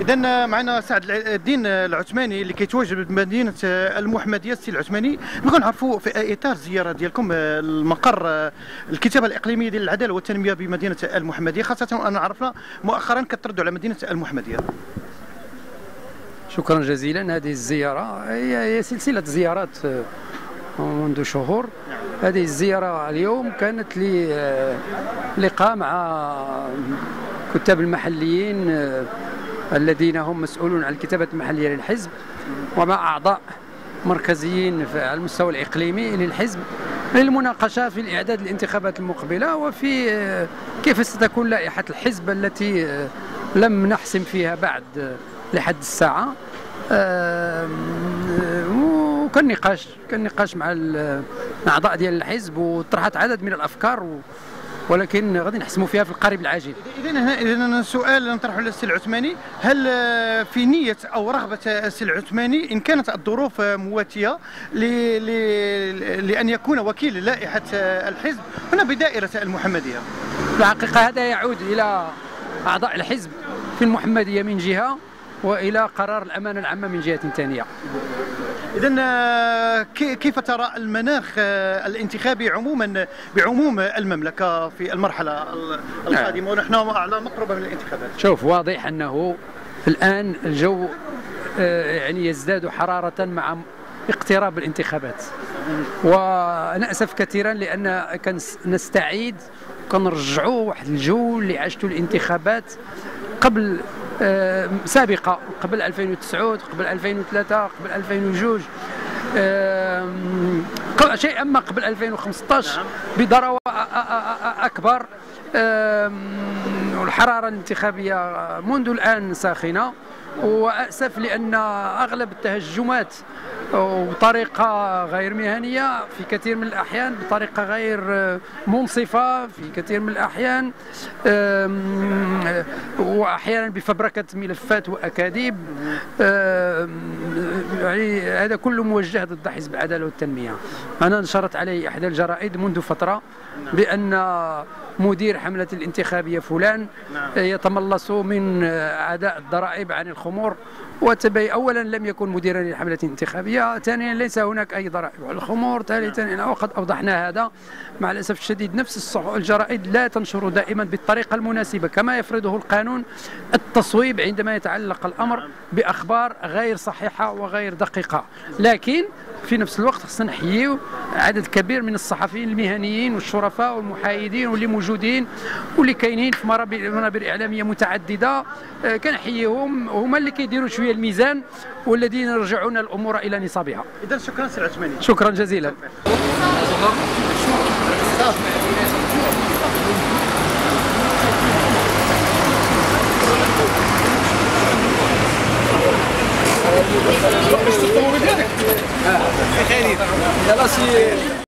اذا معنا سعد الدين العثماني اللي كيتواجد بمدينة المحمدية السي العثماني. نبغوا نعرفوا في إطار الزيارة ديالكم المقر الكتابة الإقليمية ديال العدالة والتنمية بمدينة المحمدية خاصة أن عرفنا مؤخرا كتردوا على مدينة المحمدية. شكرا جزيلا. هذه الزيارة هي سلسلة زيارات منذ شهور. هذه الزيارة اليوم كانت لي لقاء مع كتاب المحليين الذين هم مسؤولون عن الكتابة المحلية للحزب ومع أعضاء مركزيين على المستوى الإقليمي للحزب للمناقشة في الإعداد للانتخابات المقبلة وفي كيف ستكون لائحة الحزب التي لم نحسم فيها بعد لحد الساعة. وكان نقاش كان نقاش مع الاعضاء ديال الحزب وطرحت عدد من الأفكار و ولكن غادي نحسموا فيها في القريب العاجل. اذا اذا السؤال نطرحه للسي العثماني. هل في نية أو رغبة السي العثماني إن كانت الظروف مواتية ل... ل... لأن يكون وكيل لائحة الحزب هنا بدائرة المحمدية؟ في الحقيقة هذا يعود إلى أعضاء الحزب في المحمدية من جهة وإلى قرار الأمانة العامة من جهة ثانية. اذا كيف ترى المناخ الانتخابي عموما بعموم المملكة في المرحلة القادمة؟ ونحن على مقربة من الانتخابات. شوف واضح أنه الآن الجو يعني يزداد حرارة مع اقتراب الانتخابات. ونأسف كثيرا لأن نستعيد كنرجعوا واحد الجو اللي عشتوا الانتخابات قبل سابقة قبل 2009 قبل 2003 قبل 2002 شيئا ما قبل 2015 بضراوة أكبر. والحرارة الانتخابية منذ الآن ساخنة وأسف لأن أغلب التهجمات وبطريقة غير مهنية في كثير من الأحيان بطريقة غير منصفة في كثير من الأحيان وأحيانا بفبركة ملفات وأكاذيب يعني هذا كله موجه ضد حزب العدالة والتنمية. أنا نشرت عليه إحدى الجرائد منذ فترة بأن مدير حملة الانتخابية فلان يتملص من أداء الضرائب عن الخمور. وتبي اولا لم يكن مديرا للحملة الانتخابية ثانيا ليس هناك أي ضرائب على الخمور ثالثا وقد أوضحنا هذا. مع الأسف الشديد نفس الجرائد لا تنشر دائما بالطريقة المناسبة كما يفرضه القانون. التصويب عندما يتعلق الأمر بأخبار غير صحيحة وغير دقيقة. لكن في نفس الوقت خصنا نحييو عدد كبير من الصحفيين المهنيين والشرفاء والمحايدين واللي موجودين واللي كاينين في منابر إعلامية متعددة. آه، كنحييهم. هما اللي كيديروا شوية الميزان والذين يرجعون الأمور إلى نصابها. إذا شكرا سي عثماني. شكرا جزيلا. باش تطوي ديالك خيرين يلاه سي